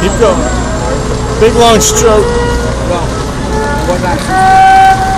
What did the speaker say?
Keep going. Big long stroke. Go. One back.